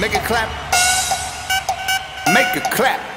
Make it clap. Make it clap.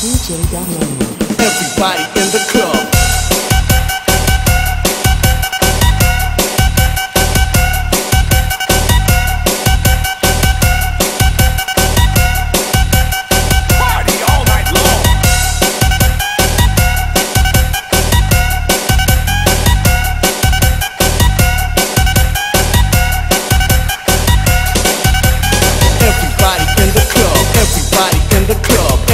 Everybody in the club. Everybody in the club.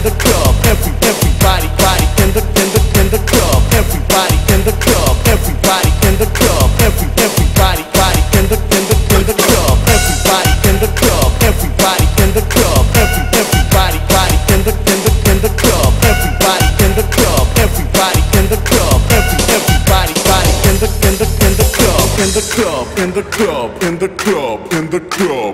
In the club. Every everybody body in the in the in the club. Everybody in the club. Everybody in the club. Every everybody body in the in the in the club. Everybody in the club. Everybody in the club. Every everybody body in the in the in the club. Everybody in the club. Everybody in the club. Every everybody body in the in the. In the club. In the club. In the club. In the club. In the club.